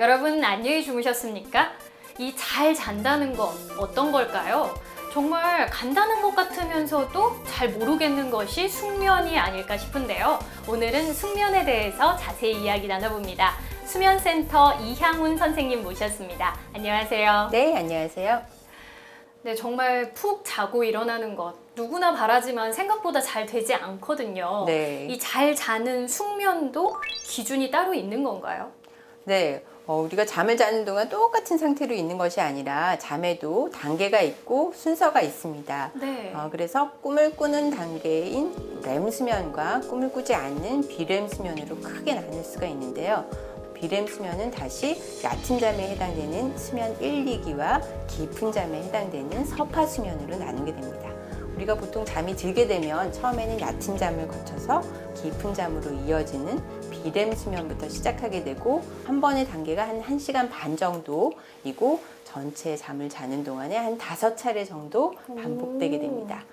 여러분 안녕히 주무셨습니까? 이 잘 잔다는 건 어떤 걸까요? 정말 간단한 것 같으면서도 잘 모르겠는 것이 숙면이 아닐까 싶은데요. 오늘은 숙면에 대해서 자세히 이야기 나눠봅니다. 수면센터 이향훈 선생님 모셨습니다. 안녕하세요. 네, 안녕하세요. 네, 정말 푹 자고 일어나는 것 누구나 바라지만 생각보다 잘 되지 않거든요. 네. 이 잘 자는 숙면도 기준이 따로 있는 건가요? 네. 어, 우리가 잠을 자는 동안 똑같은 상태로 있는 것이 아니라 잠에도 단계가 있고 순서가 있습니다. 네. 어, 그래서 꿈을 꾸는 단계인 렘 수면과 꿈을 꾸지 않는 비렘 수면으로 크게 나눌 수가 있는데요. 비렘 수면은 다시 얕은 잠에 해당되는 수면 1, 2기와 깊은 잠에 해당되는 서파 수면으로 나누게 됩니다. 우리가 보통 잠이 들게 되면 처음에는 얕은 잠을 거쳐서 깊은 잠으로 이어지는 비렘 수면부터 시작하게 되고 한 번의 단계가 한 1시간 반 정도이고 전체 잠을 자는 동안에 한 다섯 차례 정도 반복되게 됩니다.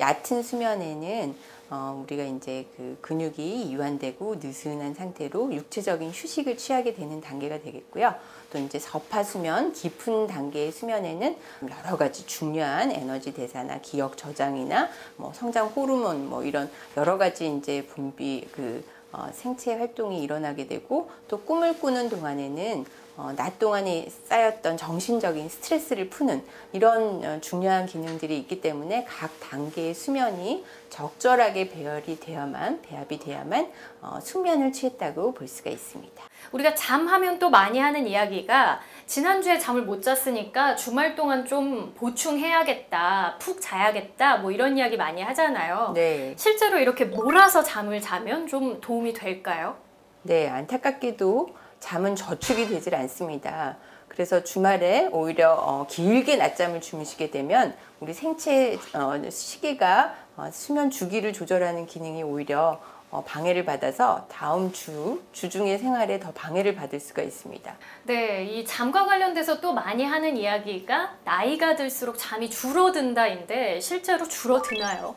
얕은 수면에는 어, 우리가 이제 그 근육이 이완되고 느슨한 상태로 육체적인 휴식을 취하게 되는 단계가 되겠고요. 또 이제 서파 수면, 깊은 단계의 수면에는 여러 가지 중요한 에너지 대사나 기억 저장이나 뭐 성장 호르몬 뭐 이런 여러 가지 이제 분비 그 어, 생체 활동이 일어나게 되고 또 꿈을 꾸는 동안에는 어, 낮 동안에 쌓였던 정신적인 스트레스를 푸는 이런 어, 중요한 기능들이 있기 때문에 각 단계의 수면이 적절하게 배열이 되어야만 배합이 돼야만 어, 숙면을 취했다고 볼 수가 있습니다. 우리가 잠하면 또 많이 하는 이야기가 지난주에 잠을 못 잤으니까 주말 동안 좀 보충해야겠다, 푹 자야겠다, 뭐 이런 이야기 많이 하잖아요. 네. 실제로 이렇게 몰아서 잠을 자면 좀 도움이 될까요? 네, 안타깝게도 잠은 저축이 되질 않습니다. 그래서 주말에 오히려 어, 길게 낮잠을 주무시게 되면 우리 생체 어, 시계가 어, 수면 주기를 조절하는 기능이 오히려 어, 방해를 받아서 다음 주, 주중의 생활에 더 방해를 받을 수가 있습니다. 네, 이 잠과 관련돼서 또 많이 하는 이야기가 나이가 들수록 잠이 줄어든다인데 실제로 줄어드나요?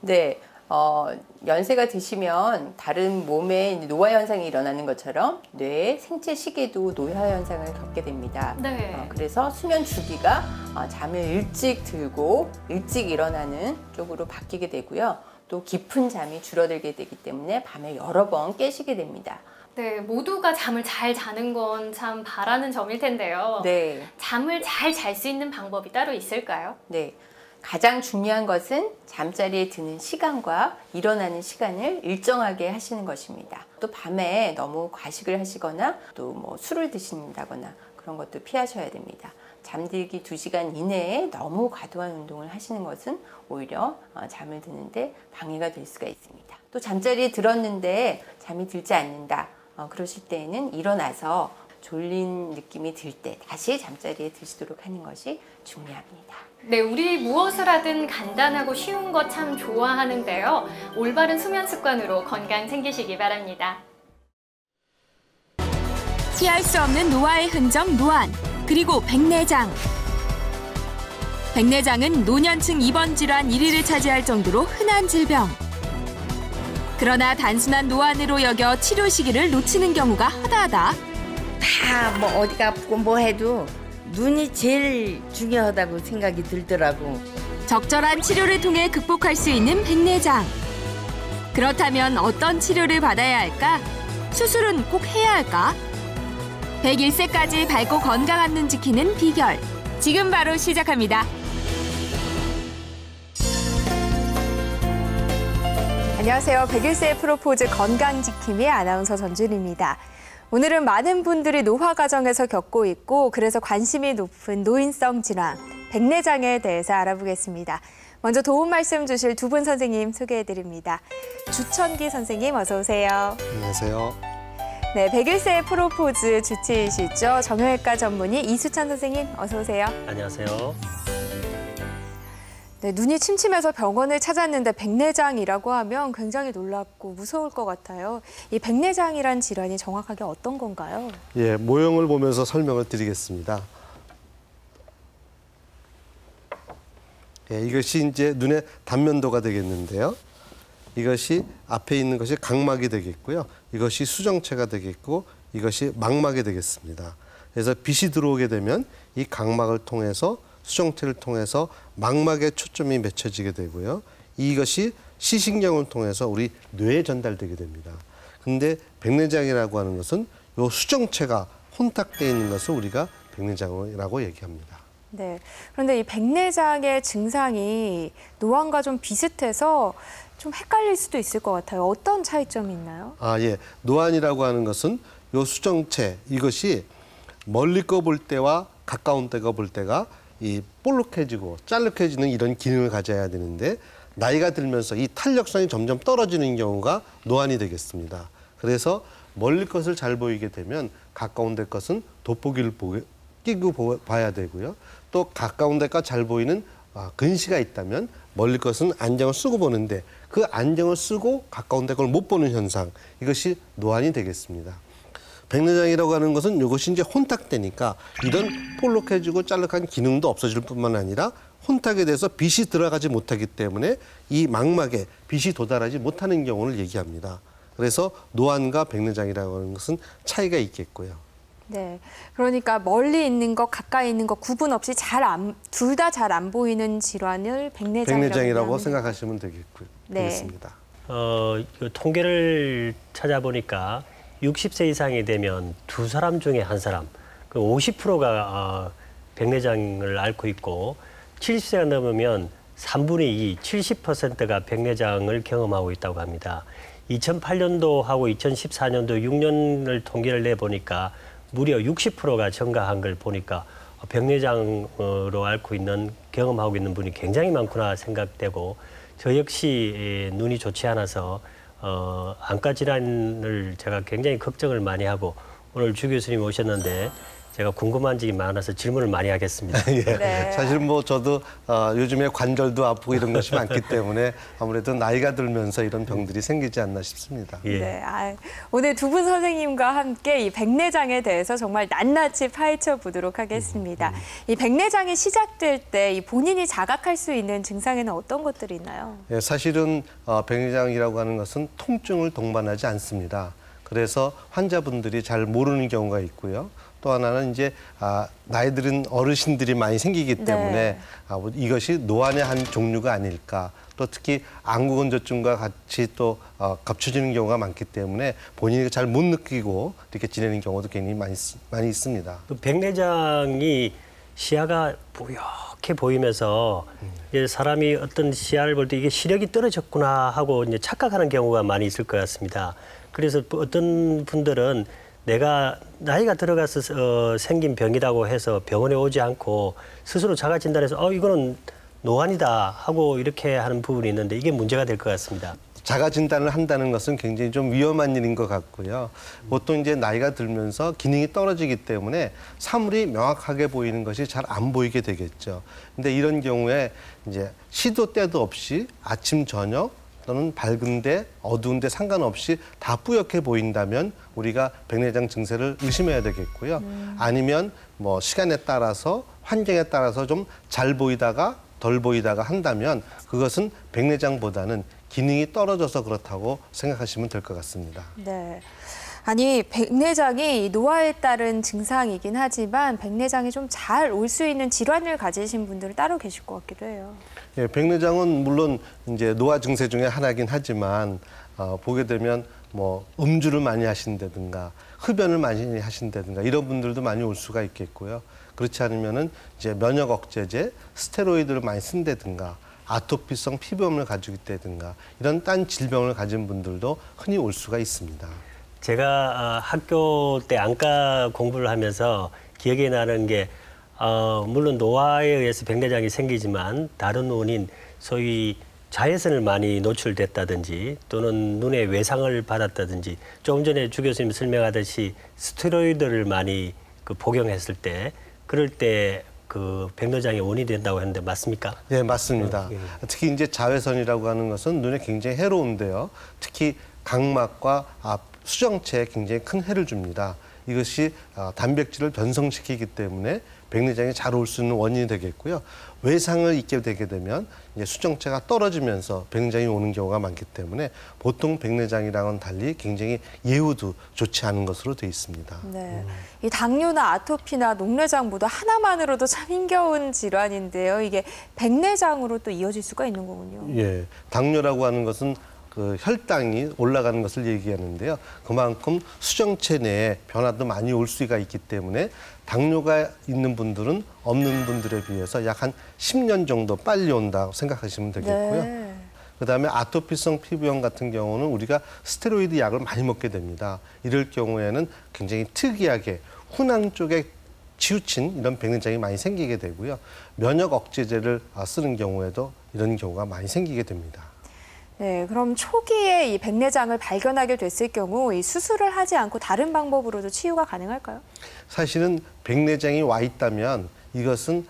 네, 어, 연세가 드시면 다른 몸에 노화 현상이 일어나는 것처럼 뇌의 생체 시계도 노화 현상을 겪게 됩니다. 네. 어, 그래서 수면 주기가 어, 잠을 일찍 들고 일찍 일어나는 쪽으로 바뀌게 되고요. 또 깊은 잠이 줄어들게 되기 때문에 밤에 여러 번 깨시게 됩니다. 네, 모두가 잠을 잘 자는 건 참 바라는 점일 텐데요. 네, 잠을 잘 잘 수 있는 방법이 따로 있을까요? 네. 가장 중요한 것은 잠자리에 드는 시간과 일어나는 시간을 일정하게 하시는 것입니다. 또 밤에 너무 과식을 하시거나 또 뭐 술을 드신다거나 그런 것도 피하셔야 됩니다. 잠들기 2시간 이내에 너무 과도한 운동을 하시는 것은 오히려 어, 잠을 드는데 방해가 될 수가 있습니다. 또 잠자리에 들었는데 잠이 들지 않는다. 어, 그러실 때에는 일어나서 졸린 느낌이 들 때 다시 잠자리에 드시도록 하는 것이 중요합니다. 네, 우리 무엇을 하든 간단하고 쉬운 거 참 좋아하는데요. 올바른 수면 습관으로 건강 챙기시기 바랍니다. 피할 수 없는 노화의 흔적 노안 그리고 백내장 백내장은 노년층 입원 질환 1위를 차지할 정도로 흔한 질병 그러나 단순한 노안으로 여겨 치료 시기를 놓치는 경우가 허다하다 다 뭐 어디가 아프고 뭐 해도 눈이 제일 중요하다고 생각이 들더라고. 적절한 치료를 통해 극복할 수 있는 백내장 그렇다면 어떤 치료를 받아야 할까? 수술은 꼭 해야 할까? 101세까지 밝고 건강한 눈 지키는 비결 지금 바로 시작합니다. 안녕하세요. 101세의 프로포즈 건강지킴이 아나운서 전준입니다. 오늘은 많은 분들이 노화 과정에서 겪고 있고 그래서 관심이 높은 노인성 질환, 백내장에 대해서 알아보겠습니다. 먼저 도움 말씀 주실 두 분 선생님 소개해드립니다. 주천기 선생님 어서 오세요. 안녕하세요. 네, 101세의 프로포즈 주치이시죠. 정형외과 전문의 이수찬 선생님 어서 오세요. 안녕하세요. 네, 눈이 침침해서 병원을 찾았는데 백내장이라고 하면 굉장히 놀랍고 무서울 것 같아요. 이 백내장이란 질환이 정확하게 어떤 건가요? 예, 모형을 보면서 설명을 드리겠습니다. 예, 이것이 이제 눈의 단면도가 되겠는데요. 이것이 앞에 있는 것이 각막이 되겠고요. 이것이 수정체가 되겠고 이것이 망막이 되겠습니다. 그래서 빛이 들어오게 되면 이 각막을 통해서 수정체를 통해서 망막에 초점이 맺혀지게 되고요. 이것이 시신경을 통해서 우리 뇌에 전달되게 됩니다. 근데 백내장이라고 하는 것은 요 수정체가 혼탁되어 있는 것을 우리가 백내장이라고 얘기합니다. 네. 그런데 이 백내장의 증상이 노안과 좀 비슷해서 좀 헷갈릴 수도 있을 것 같아요. 어떤 차이점이 있나요? 아, 예. 노안이라고 하는 것은 요 수정체 이것이 멀리 거 볼 때와 가까운 때거볼 때가 이 볼록해지고 짤룩해지는 이런 기능을 가져야 되는데 나이가 들면서 이 탄력성이 점점 떨어지는 경우가 노안이 되겠습니다. 그래서 멀리 것을 잘 보이게 되면 가까운 데 것은 돋보기를 보, 끼고 보, 봐야 되고요. 또 가까운 데가 잘 보이는 아, 근시가 있다면 멀리 것은 안경을 쓰고 보는데 그 안경을 쓰고 가까운 데 걸 못 보는 현상 이것이 노안이 되겠습니다. 백내장이라고 하는 것은 이것이 이제 혼탁되니까 이런 볼록해지고 짤룩한 기능도 없어질 뿐만 아니라 혼탁에 대해서 빛이 들어가지 못하기 때문에 이 망막에 빛이 도달하지 못하는 경우를 얘기합니다. 그래서 노안과 백내장이라고 하는 것은 차이가 있겠고요. 네. 그러니까 멀리 있는 것, 가까이 있는 것 구분 없이 잘 안, 둘 다 잘 안 보이는 질환을 백내장이라고, 백내장이라고 생각하시면 되겠고요. 네. 되겠습니다. 어, 그 통계를 찾아보니까 60세 이상이 되면 두 사람 중에 한 사람, 그 50%가 어, 백내장을 앓고 있고 70세가 넘으면 3분의 2, 70%가 백내장을 경험하고 있다고 합니다. 2008년도하고 2014년도 6년을 통계를 내보니까 무려 60%가 증가한 걸 보니까 백내장으로 앓고 있는 경험하고 있는 분이 굉장히 많구나 생각되고 저 역시 예, 눈이 좋지 않아서 어, 안과 질환을 제가 굉장히 걱정을 많이 하고 오늘 주 교수님 오셨는데 제가 궁금한 점이 많아서 질문을 많이 하겠습니다. 예. 네. 사실 뭐 저도 어, 요즘에 관절도 아프고 이런 것이 많기 때문에 아무래도 나이가 들면서 이런 병들이 생기지 않나 싶습니다. 예. 네, 아, 오늘 두 분 선생님과 함께 이 백내장에 대해서 정말 낱낱이 파헤쳐 보도록 하겠습니다. 이 백내장이 시작될 때 이 본인이 자각할 수 있는 증상에는 어떤 것들이 있나요? 예, 사실은 어, 백내장이라고 하는 것은 통증을 동반하지 않습니다. 그래서 환자분들이 잘 모르는 경우가 있고요. 또 하나는 이제 아, 나이 들은 어르신들이 많이 생기기 때문에 네. 아, 뭐 이것이 노안의 한 종류가 아닐까. 또 특히 안구건조증과 같이 또 어, 겹쳐지는 경우가 많기 때문에 본인이 잘 못 느끼고 이렇게 지내는 경우도 굉장히 많이, 있- 많이 있습니다. 그 백내장이 시야가 뿌옇게 보이면서 이제 사람이 어떤 시야를 볼 때 이게 시력이 떨어졌구나 하고 이제 착각하는 경우가 많이 있을 것 같습니다. 그래서 어떤 분들은 내가 나이가 들어가서 어, 생긴 병이라고 해서 병원에 오지 않고 스스로 자가 진단해서 어 이거는 노안이다 하고 이렇게 하는 부분이 있는데 이게 문제가 될 것 같습니다. 자가 진단을 한다는 것은 굉장히 좀 위험한 일인 것 같고요. 보통 이제 나이가 들면서 기능이 떨어지기 때문에 사물이 명확하게 보이는 것이 잘 안 보이게 되겠죠. 근데 이런 경우에 이제 시도 때도 없이 아침 저녁 또는 밝은데 어두운데 상관없이 다 뿌옇게 보인다면 우리가 백내장 증세를 의심해야 되겠고요. 아니면 뭐 시간에 따라서 환경에 따라서 좀 잘 보이다가 덜 보이다가 한다면 그것은 백내장보다는 기능이 떨어져서 그렇다고 생각하시면 될 것 같습니다. 네. 아니, 백내장이 노화에 따른 증상이긴 하지만 백내장이 좀 잘 올 수 있는 질환을 가지신 분들은 따로 계실 것 같기도 해요. 예, 백내장은 물론 이제 노화 증세 중에 하나긴 하지만 어, 보게 되면 뭐 음주를 많이 하신다든가 흡연을 많이 하신다든가 이런 분들도 많이 올 수가 있겠고요. 그렇지 않으면은 이제 면역 억제제, 스테로이드를 많이 쓴다든가 아토피성 피부염을 가지고 있다든가 이런 딴 질병을 가진 분들도 흔히 올 수가 있습니다. 제가 아, 학교 때 안과 공부를 하면서 기억에 나는 게 어, 물론 노화에 의해서 백내장이 생기지만 다른 원인 소위 자외선을 많이 노출됐다든지 또는 눈에 외상을 받았다든지 조금 전에 주 교수님 설명하듯이 스테로이드를 많이 그 복용했을 때 그럴 때그 백내장의 원인이 된다고 했는데 맞습니까? 네, 맞습니다. 예. 특히 이제 자외선이라고 하는 것은 눈에 굉장히 해로운데요. 특히 각막과 앞 수정체에 굉장히 큰 해를 줍니다. 이것이 어, 단백질을 변성시키기 때문에 백내장이 잘 올 수 있는 원인이 되겠고요. 외상을 입게 되게 되면 이제 수정체가 떨어지면서 백내장이 오는 경우가 많기 때문에 보통 백내장이랑은 달리 굉장히 예후도 좋지 않은 것으로 되어 있습니다. 네. 이 당뇨나 아토피나 녹내장 모두 하나만으로도 참 힘겨운 질환인데요. 이게 백내장으로 또 이어질 수가 있는 거군요. 예, 당뇨라고 하는 것은 그 혈당이 올라가는 것을 얘기하는데요. 그만큼 수정체 내에 변화도 많이 올 수가 있기 때문에 당뇨가 있는 분들은 없는 분들에 비해서 약 한 10년 정도 빨리 온다고 생각하시면 되겠고요. 네. 그다음에 아토피성 피부염 같은 경우는 우리가 스테로이드 약을 많이 먹게 됩니다. 이럴 경우에는 굉장히 특이하게 훈황 쪽에 치우친 이런 백내장이 많이 생기게 되고요. 면역 억제제를 아, 쓰는 경우에도 이런 경우가 많이 생기게 됩니다. 네, 그럼 초기에 이 백내장을 발견하게 됐을 경우 이 수술을 하지 않고 다른 방법으로도 치유가 가능할까요? 사실은 백내장이 와 있다면 이것은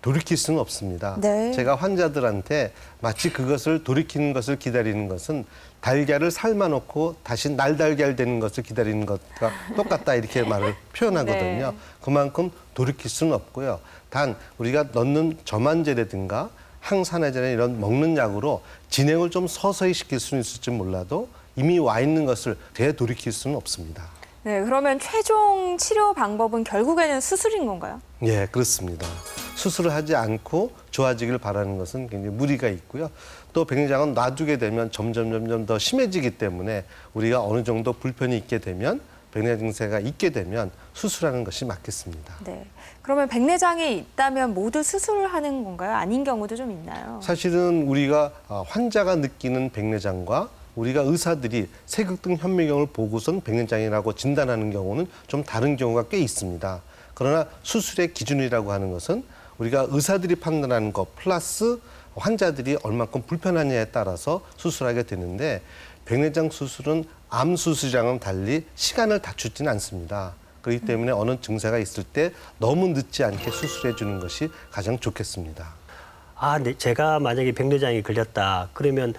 돌이킬 수는 없습니다. 네. 제가 환자들한테 마치 그것을 돌이키는 것을 기다리는 것은 달걀을 삶아놓고 다시 날달걀 되는 것을 기다리는 것과 똑같다 이렇게 말을 표현하거든요. 네. 그만큼 돌이킬 수는 없고요. 단 우리가 넣는 점안제라든가 항산화제나 이런 먹는 약으로 진행을 좀 서서히 시킬 수는 있을지 몰라도 이미 와 있는 것을 되돌이킬 수는 없습니다. 네, 그러면 최종 치료 방법은 결국에는 수술인 건가요? 예, 그렇습니다. 수술을 하지 않고 좋아지길 바라는 것은 굉장히 무리가 있고요. 또 백내장은 놔두게 되면 점점 점점 더 심해지기 때문에 우리가 어느 정도 불편이 있게 되면 백내장 증세가 있게 되면 수술하는 것이 맞겠습니다. 네. 그러면 백내장이 있다면 모두 수술하는 건가요? 아닌 경우도 좀 있나요? 사실은 우리가 어, 환자가 느끼는 백내장과 우리가 의사들이 세극등 현미경을 보고선 백내장이라고 진단하는 경우는 좀 다른 경우가 꽤 있습니다. 그러나 수술의 기준이라고 하는 것은 우리가 의사들이 판단하는 것 플러스 환자들이 얼만큼 불편하냐에 따라서 수술하게 되는데 백내장 수술은 암 수술이랑은 달리 시간을 다투지는 않습니다. 그렇기 때문에 어느 증세가 있을 때 너무 늦지 않게 수술해 주는 것이 가장 좋겠습니다. 아, 네, 제가 만약에 백내장이 걸렸다. 그러면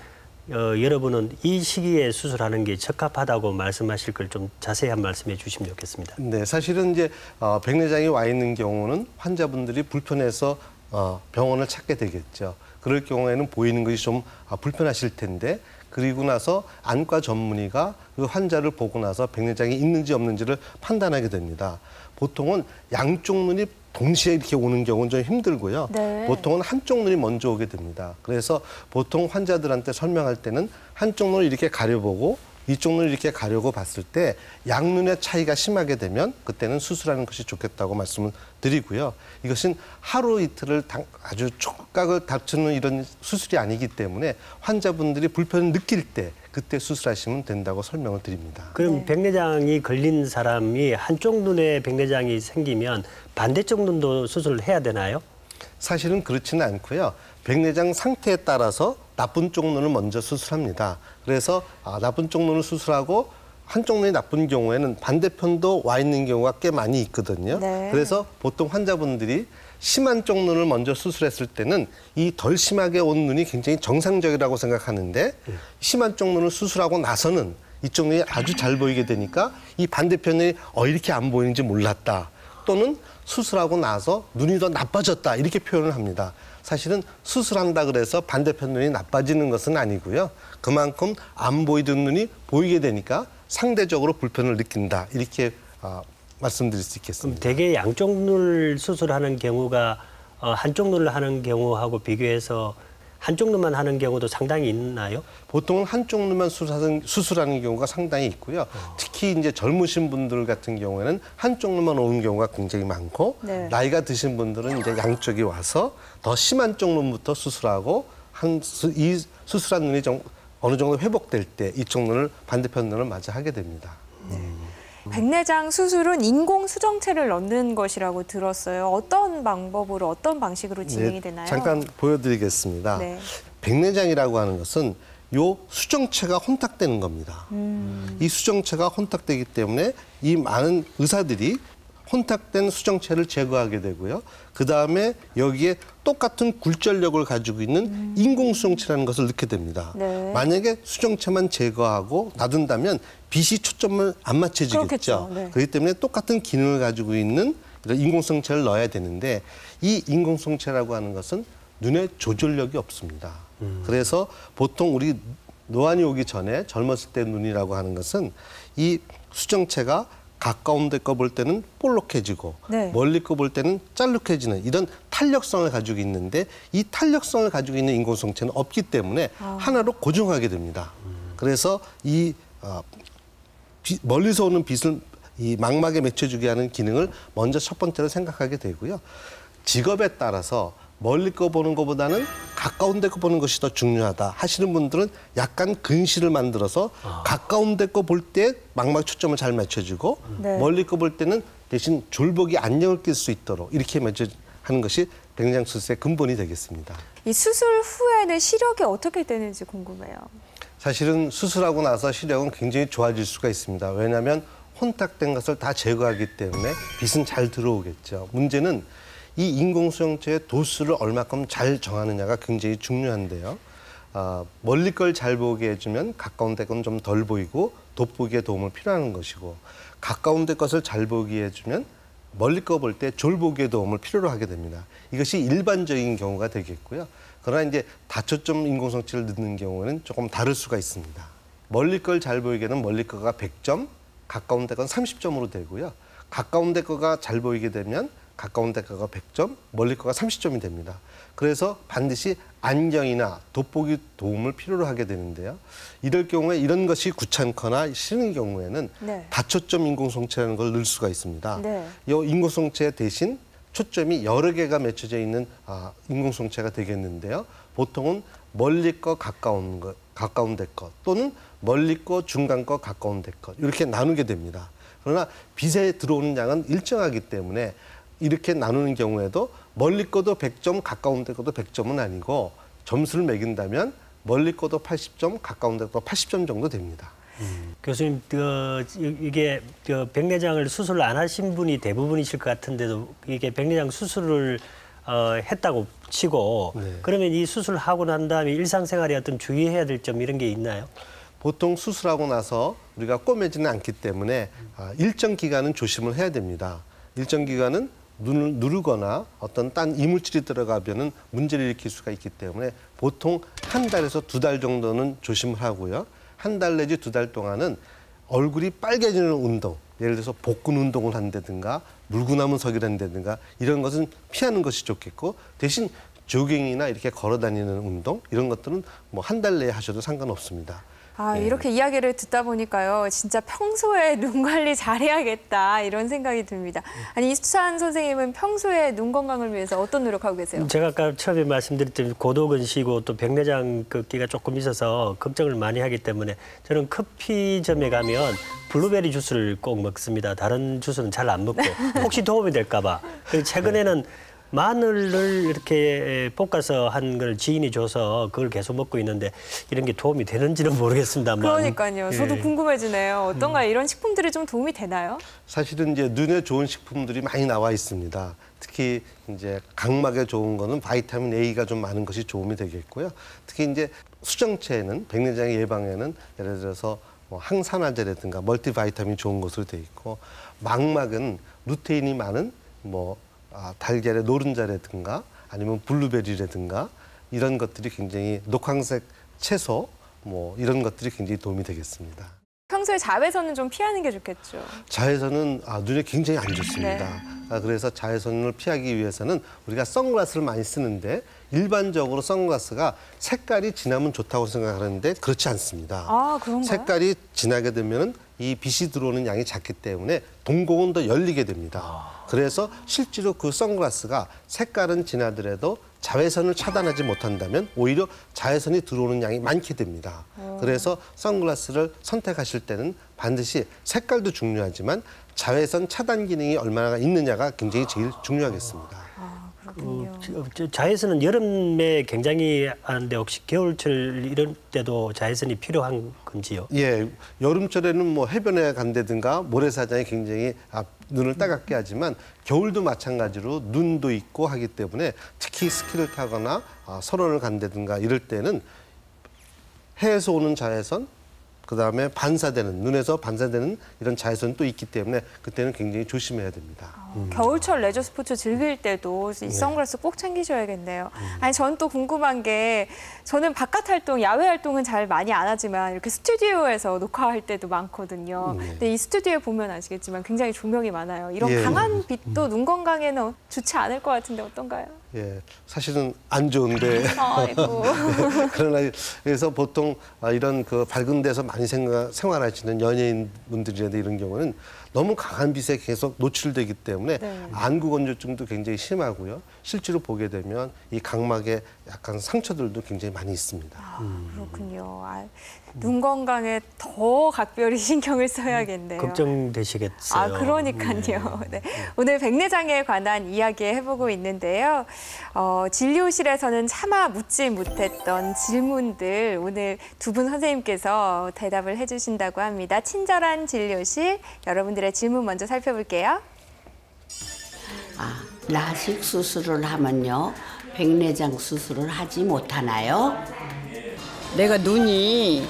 어, 여러분은 이 시기에 수술하는 게 적합하다고 말씀하실 걸 좀 자세히 한 말씀해 주시면 좋겠습니다. 네, 사실은 이제 어, 백내장이 와 있는 경우는 환자분들이 불편해서 어, 병원을 찾게 되겠죠. 그럴 경우에는 보이는 것이 좀 아, 불편하실 텐데 그리고 나서 안과 전문의가 그 환자를 보고 나서 백내장이 있는지 없는지를 판단하게 됩니다. 보통은 양쪽 눈이 동시에 이렇게 오는 경우는 좀 힘들고요. 네. 보통은 한쪽 눈이 먼저 오게 됩니다. 그래서 보통 환자들한테 설명할 때는 한쪽 눈을 이렇게 가려보고 이쪽 눈을 이렇게 가려고 봤을 때 양눈의 차이가 심하게 되면 그때는 수술하는 것이 좋겠다고 말씀을 드리고요. 이것은 하루 이틀을 당- 아주 촉각을 다투는 이런 수술이 아니기 때문에 환자분들이 불편을 느낄 때 그때 수술하시면 된다고 설명을 드립니다. 그럼 네. 백내장이 걸린 사람이 한쪽 눈에 백내장이 생기면 반대쪽 눈도 수술을 해야 되나요? 사실은 그렇지는 않고요. 백내장 상태에 따라서 나쁜 쪽 눈을 먼저 수술합니다. 그래서 아, 나쁜 쪽 눈을 수술하고 한쪽 눈이 나쁜 경우에는 반대편도 와 있는 경우가 꽤 많이 있거든요. 네. 그래서 보통 환자분들이 심한 쪽 눈을 먼저 수술했을 때는 이 덜 심하게 온 눈이 굉장히 정상적이라고 생각하는데 심한 쪽 눈을 수술하고 나서는 이쪽 눈이 아주 잘 보이게 되니까 이 반대편이 어 이렇게 안 보이는지 몰랐다. 또는 수술하고 나서 눈이 더 나빠졌다 이렇게 표현을 합니다. 사실은 수술한다 그래서 반대편 눈이 나빠지는 것은 아니고요. 그만큼 안 보이던 눈이 보이게 되니까 상대적으로 불편을 느낀다 이렇게 아, 말씀드릴 수 있겠습니다. 대개 양쪽 눈을 수술하는 경우가 어, 한쪽 눈을 하는 경우하고 비교해서 한쪽 눈만 하는 경우도 상당히 있나요? 보통은 한쪽 눈만 수술하는, 수술하는 경우가 상당히 있고요. 특히 이제 젊으신 분들 같은 경우에는 한쪽 눈만 오는 경우가 굉장히 많고 네. 나이가 드신 분들은 이제 양쪽이 와서 더 심한 쪽 눈부터 수술하고 한 이 수술한 눈이 좀 어느 정도 회복될 때 이쪽 눈을 반대편 눈을 마저 하게 됩니다. 백내장 수술은 인공 수정체를 넣는 것이라고 들었어요. 어떤 방법으로 어떤 방식으로 진행이 네, 되나요? 잠깐 보여드리겠습니다. 네. 백내장이라고 하는 것은 요 수정체가 혼탁되는 겁니다. 음. 이 수정체가 혼탁되기 때문에 이 많은 의사들이 혼탁된 수정체를 제거하게 되고요. 그 다음에 여기에 똑같은 굴절력을 가지고 있는 인공 수정체라는 것을 넣게 됩니다. 네. 만약에 수정체만 제거하고 놔둔다면 빛이 초점을 안 맞춰지겠죠. 그렇겠죠. 네. 그렇기 때문에 똑같은 기능을 가지고 있는 인공성체를 넣어야 되는데 이 인공성체라고 하는 것은 눈에 조절력이 없습니다. 그래서 보통 우리 노안이 오기 전에 젊었을 때 눈이라고 하는 것은 이 수정체가 가까운 데 거 볼 때는 볼록해지고 네. 멀리 거 볼 때는 짤룩해지는 이런 탄력성을 가지고 있는데 이 탄력성을 가지고 있는 인공성체는 없기 때문에 하나로 고정하게 됩니다. 그래서 이 어, 비- 멀리서 오는 빛을 이 망막에 맺혀주게 하는 기능을 먼저 첫 번째로 생각하게 되고요. 직업에 따라서 멀리 거 보는 것보다는 가까운 데 거 보는 것이 더 중요하다 하시는 분들은 약간 근시를 만들어서 가까운 데 거 볼 때 망막 초점을 잘 맞춰주고 네. 멀리 거 볼 때는 대신 졸복이 안녕을 낄 수 있도록 이렇게 맞춰 하는 것이 백내장 수술의 근본이 되겠습니다. 이 수술 후에는 시력이 어떻게 되는지 궁금해요. 사실은 수술하고 나서 시력은 굉장히 좋아질 수가 있습니다. 왜냐하면 혼탁된 것을 다 제거하기 때문에 빛은 잘 들어오겠죠. 문제는 이 인공수정체의 도수를 얼마큼 잘 정하느냐가 굉장히 중요한데요. 아, 멀리 걸 잘 보게 해주면 가까운 데 건 좀 덜 보이고 돋보기에 도움을 필요하는 것이고 가까운 데 것을 잘 보게 해주면 멀리 거 볼 때 졸보기에 도움을 필요로 하게 됩니다. 이것이 일반적인 경우가 되겠고요. 그러나 이제 다초점 인공성체를 넣는 경우에는 조금 다를 수가 있습니다. 멀리 걸 잘 보이게는 멀리 거가 100점, 가까운 데 건 30점으로 되고요. 가까운 데 거가 잘 보이게 되면 가까운 데 거가 100점, 멀리 거가 30점이 됩니다. 그래서 반드시 안경이나 돋보기 도움을 필요로 하게 되는데요. 이럴 경우에 이런 것이 귀찮거나 싫은 경우에는 네. 다초점 인공성체라는 걸 넣을 수가 있습니다. 네. 이 인공성체 대신 초점이 여러 개가 맺혀져 있는 아, 인공성체가 되겠는데요. 보통은 멀리 거 가까운 거 가까운 데거 또는 멀리 거 중간 거 가까운 데거 이렇게 나누게 됩니다. 그러나 빛에 들어오는 양은 일정하기 때문에 이렇게 나누는 경우에도 멀리 거도 100점 가까운 데 거도 100점은 아니고 점수를 매긴다면 멀리 거도 80점 가까운 데 거도 80점 정도 됩니다. 교수님, 그, 이게 그 백내장을 수술을 안 하신 분이 대부분이실 것 같은데도 이게 백내장 수술을 어, 했다고 치고 네. 그러면 이 수술을 하고 난 다음에 일상생활에 어떤 주의해야 될 점 이런 게 있나요? 보통 수술하고 나서 우리가 꼬매지는 않기 때문에 아, 일정 기간은 조심을 해야 됩니다. 일정 기간은 누르거나 어떤 딴 이물질이 들어가면은 문제를 일으킬 수가 있기 때문에 보통 한 달에서 두 달 정도는 조심을 하고요. 한 달 내지 두 달 동안은 얼굴이 빨개지는 운동, 예를 들어서 복근 운동을 한다든가 물구나무 서기를 한다든가 이런 것은 피하는 것이 좋겠고 대신 조깅이나 이렇게 걸어 다니는 운동 이런 것들은 뭐 한 달 내에 하셔도 상관없습니다. 아, 이렇게 이야기를 듣다 보니까요. 진짜 평소에 눈 관리 잘해야겠다 이런 생각이 듭니다. 아니 이수찬 선생님은 평소에 눈 건강을 위해서 어떤 노력하고 계세요? 제가 아까 처음에 말씀드렸듯이 고도근시고 또 백내장 긋기가 조금 있어서 걱정을 많이 하기 때문에 저는 커피점에 가면 블루베리 주스를 꼭 먹습니다. 다른 주스는 잘 안 먹고 혹시 도움이 될까 봐. 그리고 최근에는 마늘을 이렇게 볶아서 한 걸 지인이 줘서 그걸 계속 먹고 있는데 이런 게 도움이 되는지는 모르겠습니다만. 그러니까요. 저도 예. 궁금해지네요. 어떤가요? 이런 식품들이 좀 도움이 되나요? 사실은 이제 눈에 좋은 식품들이 많이 나와 있습니다. 특히 이제 각막에 좋은 거는 바이타민 A가 좀 많은 것이 도움이 되겠고요. 특히 이제 수정체에는 백내장 예방에는 예를 들어서 뭐 항산화제라든가 멀티바이타민 좋은 것으로 돼 있고 망막은 루테인이 많은 뭐 아, 달걀의 노른자라든가 아니면 블루베리라든가 이런 것들이 굉장히 녹황색 채소 뭐 이런 것들이 굉장히 도움이 되겠습니다. 평소에 자외선은 좀 피하는 게 좋겠죠. 자외선은 아, 눈에 굉장히 안 좋습니다. 네. 아, 그래서 자외선을 피하기 위해서는 우리가 선글라스를 많이 쓰는데 일반적으로 선글라스가 색깔이 진하면 좋다고 생각하는데 그렇지 않습니다. 아, 그런가요? 색깔이 진하게 되면 이 빛이 들어오는 양이 작기 때문에 동공은 더 열리게 됩니다. 아. 그래서 실제로 그 선글라스가 색깔은 진하더라도 자외선을 차단하지 못한다면 오히려 자외선이 들어오는 양이 많게 됩니다. 어. 그래서 선글라스를 선택하실 때는 반드시 색깔도 중요하지만 자외선 차단 기능이 얼마나 있느냐가 굉장히 제일 중요하겠습니다. 아, 그렇군요. 어, 저- 자외선은 여름에 굉장히 하는데 혹시 겨울철 이런 때도 자외선이 필요한 건지요? 예, 여름철에는 뭐 해변에 간다든가 모래사장이 굉장히 아, 눈을 따갑게 하지만 겨울도 마찬가지로 눈도 있고 하기 때문에 특히 스키를 타거나 아, 선원을 간다든가 이럴 때는 해에서 오는 자외선 그다음에 반사되는 눈에서 반사되는 이런 자외선이 또 있기 때문에 그때는 굉장히 조심해야 됩니다. 겨울철 레저 스포츠 즐길 때도 이 선글라스 꼭 챙기셔야겠네요. 아니 저는 또 궁금한 게 저는 바깥 활동, 야외 활동은 잘 많이 안 하지만 이렇게 스튜디오에서 녹화할 때도 많거든요. 근데 이 스튜디오에 보면 아시겠지만 굉장히 조명이 많아요. 이런 예. 강한 빛도 눈 건강에는 좋지 않을 것 같은데 어떤가요? 예, 사실은 안 좋은데 아이고. 그러나 그래서 보통 아, 이런 그 밝은 데서 많이 생각, 생활하시는 연예인 분들이나 이런 경우는 너무 강한 빛에 계속 노출되기 때문에 네. 안구 건조증도 굉장히 심하고요. 실제로 보게 되면 이 각막에 약간 상처들도 굉장히 많이 있습니다. 아, 그렇군요. 아, 눈 건강에 더 각별히 신경을 써야겠네요. 걱정되시겠어요. 아, 그러니까요. 네. 오늘 백내장에 관한 이야기 해보고 있는데요. 어, 진료실에서는 차마 묻지 못했던 질문들 오늘 두 분 선생님께서 대답을 해주신다고 합니다. 친절한 진료실 여러분들 의 질문 먼저 살펴볼게요. 아, 라식 수술을 하면요. 백내장 수술을 하지 못하나요? 내가 눈이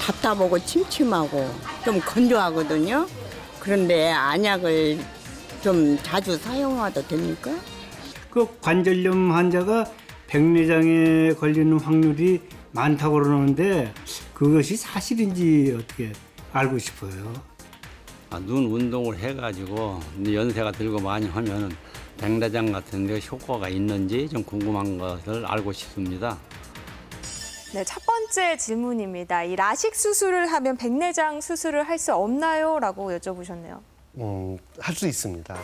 답답하고 침침하고 좀 건조하거든요. 그런데 안약을 좀 자주 사용해도 됩니까? 그 관절염 환자가 백내장에 걸리는 확률이 많다고 그러는데 그것이 사실인지 어떻게 알고 싶어요. 아, 눈 운동을 해가지고 연세가 들고 많이 하면 백내장 같은 데 효과가 있는지 좀 궁금한 것을 알고 싶습니다. 네, 첫 번째 질문입니다. 이 라식 수술을 하면 백내장 수술을 할 수 없나요? 라고 여쭤보셨네요. 음, 할 수 있습니다.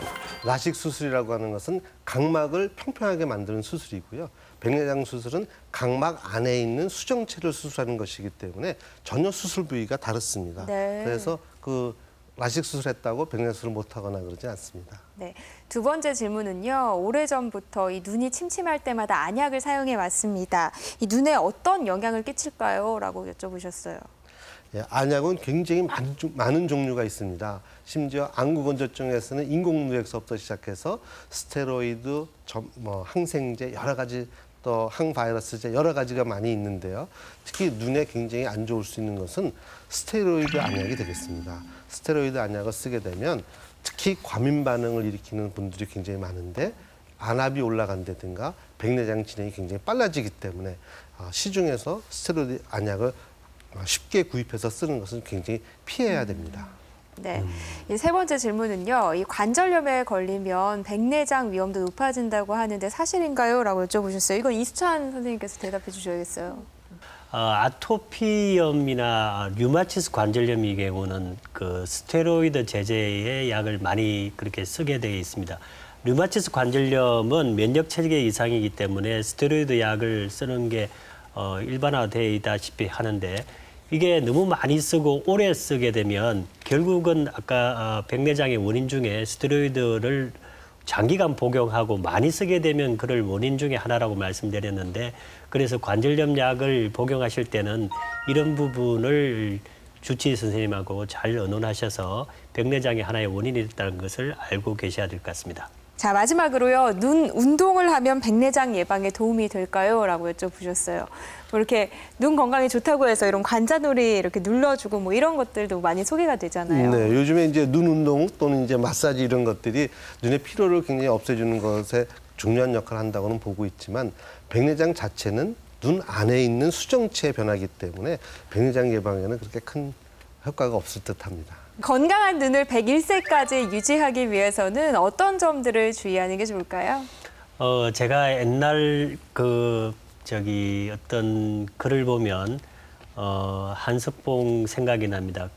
라식 수술이라고 하는 것은 각막을 평평하게 만드는 수술이고요. 백내장 수술은 각막 안에 있는 수정체를 수술하는 것이기 때문에 전혀 수술 부위가 다릅니다. 네. 그래서 그 라식 수술했다고 백내장 수술 못하거나 그러지 않습니다. 네. 두 번째 질문은요. 오래전부터 이 눈이 침침할 때마다 안약을 사용해 왔습니다. 이 눈에 어떤 영향을 끼칠까요? 라고 여쭤보셨어요. 예, 안약은 굉장히 많은, 종- 많은 종류가 있습니다. 심지어 안구 건조증에서는 인공누액서부터 시작해서 스테로이드, 점- 뭐 항생제 여러 가지 또 항바이러스제 여러 가지가 많이 있는데요. 특히 눈에 굉장히 안 좋을 수 있는 것은 스테로이드 안약이 되겠습니다. 스테로이드 안약을 쓰게 되면 특히 과민 반응을 일으키는 분들이 굉장히 많은데 안압이 올라간다든가 백내장 진행이 굉장히 빨라지기 때문에 아, 시중에서 스테로이드 안약을 아, 쉽게 구입해서 쓰는 것은 굉장히 피해야 됩니다. 네. 이 세 번째 질문은요. 이 관절염에 걸리면 백내장 위험도 높아진다고 하는데 사실인가요? 라고 여쭤보셨어요. 이건 이수찬 선생님께서 대답해 주셔야겠어요. 어, 아토피염이나 류마티스 관절염의 경우는 그 스테로이드 제제의 약을 많이 그렇게 쓰게 되어 있습니다. 류마티스 관절염은 면역 체계 이상이기 때문에 스테로이드 약을 쓰는 게 어, 일반화되어 있다시피 하는데 이게 너무 많이 쓰고 오래 쓰게 되면 결국은 아까 어, 백내장의 원인 중에 스테로이드를 장기간 복용하고 많이 쓰게 되면 그럴 원인 중에 하나라고 말씀드렸는데 그래서 관절염 약을 복용하실 때는 이런 부분을 주치의 선생님하고 잘 의논하셔서 백내장의 하나의 원인이 있다는 것을 알고 계셔야 될 것 같습니다. 자, 마지막으로요. 눈 운동을 하면 백내장 예방에 도움이 될까요? 라고 여쭤보셨어요. 뭐 이렇게 눈 건강에 좋다고 해서 이런 관자놀이 이렇게 눌러주고 뭐 이런 것들도 많이 소개가 되잖아요. 네, 요즘에 이제 눈 운동 또는 이제 마사지 이런 것들이 눈의 피로를 굉장히 없애주는 것에 중요한 역할을 한다고는 보고 있지만 백내장 자체는 눈 안에 있는 수정체 변화기 때문에 백내장 예방에는 그렇게 큰 효과가 없을 듯합니다. 건강한 눈을 101세까지 유지하기 위해서는 어떤 점들을 주의하는 게 좋을까요? 어, 제가 옛날 그 저기 어떤 글을 보면 어, 한석봉 생각이 납니다.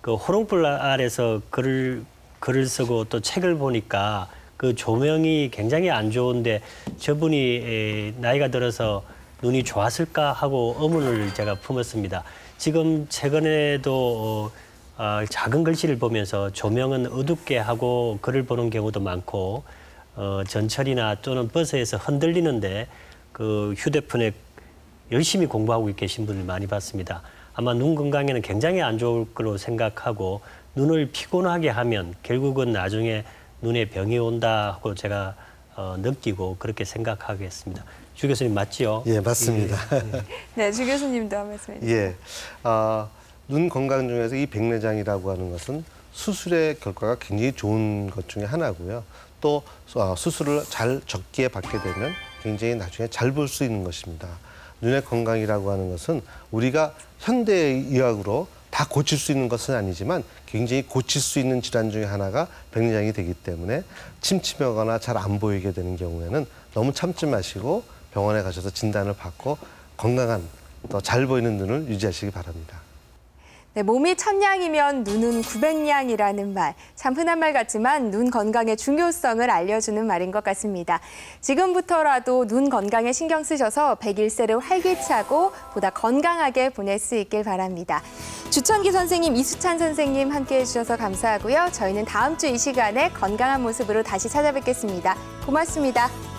그 호롱불 아래서 글을 글을 쓰고 또 책을 보니까 그 조명이 굉장히 안 좋은데 저분이 에, 나이가 들어서 눈이 좋았을까 하고 의문을 제가 품었습니다. 지금 최근에도 어, 아, 작은 글씨를 보면서 조명은 어둡게 하고 글을 보는 경우도 많고 어, 전철이나 또는 버스에서 흔들리는데 그 휴대폰에 열심히 공부하고 계신 분을 많이 봤습니다. 아마 눈 건강에는 굉장히 안 좋을 거로 생각하고 눈을 피곤하게 하면 결국은 나중에 눈에 병이 온다 하고 제가 어, 느끼고 그렇게 생각하겠습니다. 주 교수님 맞지요? 예, 맞습니다. 네, 주 교수님도 한 말씀 해주세요. 예, 아, 눈 건강 중에서 이 백내장이라고 하는 것은 수술의 결과가 굉장히 좋은 것 중에 하나고요. 또 어, 수술을 잘 적기에 받게 되면 굉장히 나중에 잘 볼 수 있는 것입니다. 눈의 건강이라고 하는 것은 우리가 현대 의학으로 다 고칠 수 있는 것은 아니지만 굉장히 고칠 수 있는 질환 중에 하나가 백내장이 되기 때문에 침침하거나 잘 안 보이게 되는 경우에는 너무 참지 마시고 병원에 가셔서 진단을 받고 건강한 더잘 보이는 눈을 유지하시기 바랍니다. 네, 몸이 천냥이면 눈은 구백냥이라는 말. 참 흔한 말 같지만 눈 건강의 중요성을 알려주는 말인 것 같습니다. 지금부터라도 눈 건강에 신경 쓰셔서 101세를 활기차고 보다 건강하게 보낼 수 있길 바랍니다. 주천기 선생님, 이수찬 선생님 함께해 주셔서 감사하고요. 저희는 다음 주 이 시간에 건강한 모습으로 다시 찾아뵙겠습니다. 고맙습니다.